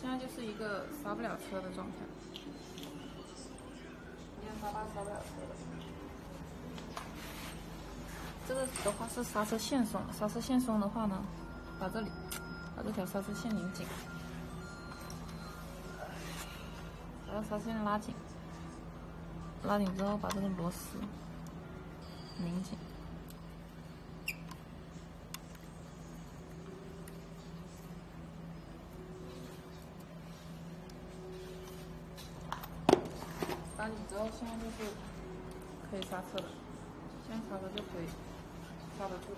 现在就是一个刹不了车的状态。你看，爸爸刹不了车了。这个的话是刹车线松，刹车线松的话呢，把这里把这条刹车线拧紧，把刹车线拉紧，拉紧之后把这个螺丝拧紧。拉紧之后，现在就是可以刹车了。现在刹车就可以刹得住。